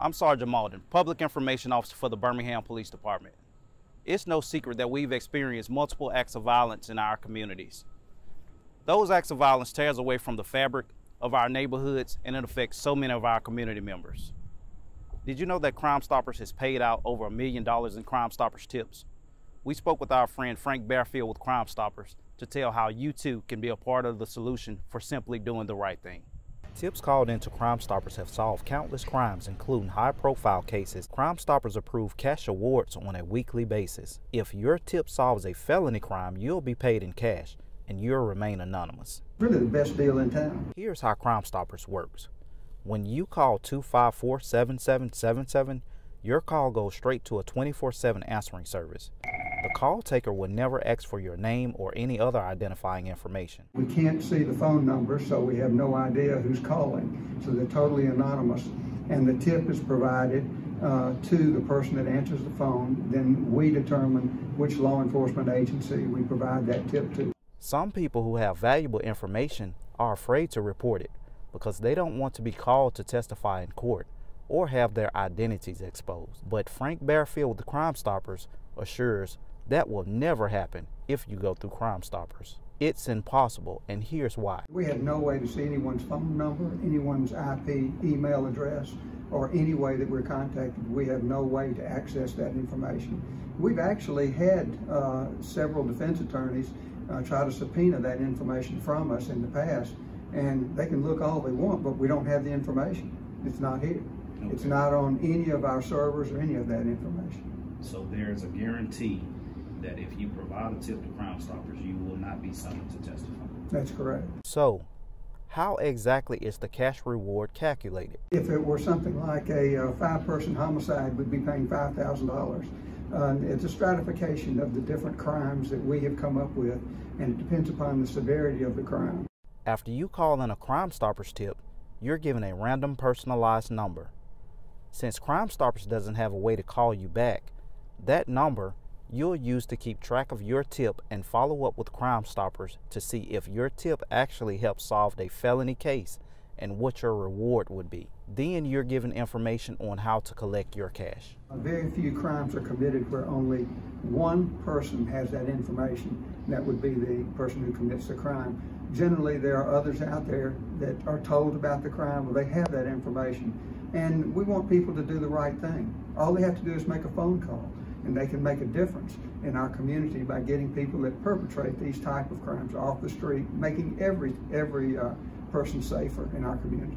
I'm Sergeant Mauldin, Public Information Officer for the Birmingham Police Department. It's no secret that we've experienced multiple acts of violence in our communities. Those acts of violence tears away from the fabric of our neighborhoods and it affects so many of our community members. Did you know that Crime Stoppers has paid out over a million dollars in Crime Stoppers tips? We spoke with our friend Frank Barefield with Crime Stoppers to tell how you too can be a part of the solution for simply doing the right thing. Tips called into Crime Stoppers have solved countless crimes, including high profile cases. Crime Stoppers approve cash awards on a weekly basis. If your tip solves a felony crime, you'll be paid in cash and you'll remain anonymous. Really the best deal in town. Here's how Crime Stoppers works. When you call 254 7777, your call goes straight to a 24 7 answering service. The call taker will never ask for your name or any other identifying information. We can't see the phone number, so we have no idea who's calling. So they're totally anonymous. And the tip is provided uh, to the person that answers the phone. Then we determine which law enforcement agency we provide that tip to. Some people who have valuable information are afraid to report it because they don't want to be called to testify in court or have their identities exposed. But Frank Barefield with the Crime Stoppers assures that will never happen if you go through Crime Stoppers. It's impossible, and here's why. We have no way to see anyone's phone number, anyone's IP, email address, or any way that we're contacted. We have no way to access that information. We've actually had uh, several defense attorneys uh, try to subpoena that information from us in the past, and they can look all they want, but we don't have the information. It's not here. Okay. It's not on any of our servers or any of that information. So there's a guarantee that if you provide a tip to Crime Stoppers, you will not be summoned to testify. That's correct. So, how exactly is the cash reward calculated? If it were something like a uh, five-person homicide, we'd be paying $5,000. Uh, it's a stratification of the different crimes that we have come up with, and it depends upon the severity of the crime. After you call in a Crime Stoppers tip, you're given a random personalized number. Since Crime Stoppers doesn't have a way to call you back, that number you'll use to keep track of your tip and follow up with Crime Stoppers to see if your tip actually helped solve a felony case and what your reward would be. Then you're given information on how to collect your cash. Very few crimes are committed where only one person has that information. That would be the person who commits the crime. Generally, there are others out there that are told about the crime or they have that information. And we want people to do the right thing. All they have to do is make a phone call and they can make a difference in our community by getting people that perpetrate these type of crimes off the street, making every every uh, person safer in our community.